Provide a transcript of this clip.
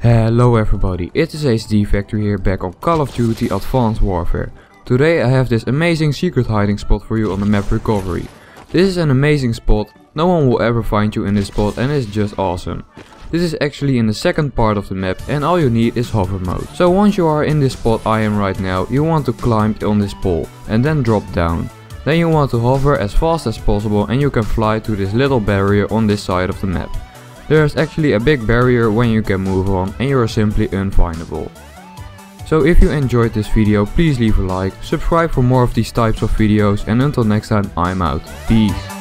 Hello everybody, it is HDvectory here back on Call of Duty Advanced Warfare. Today I have this amazing secret hiding spot for you on the map Recovery. This is an amazing spot, no one will ever find you in this spot and it's just awesome. This is actually in the second part of the map and all you need is hover mode. So once you are in this spot I am right now, you want to climb on this pole and then drop down. Then you want to hover as fast as possible and you can fly to this little barrier on this side of the map. There is actually a big barrier when you can move on and you are simply unfindable. So if you enjoyed this video please leave a like, subscribe for more of these types of videos and until next time I'm out. Peace.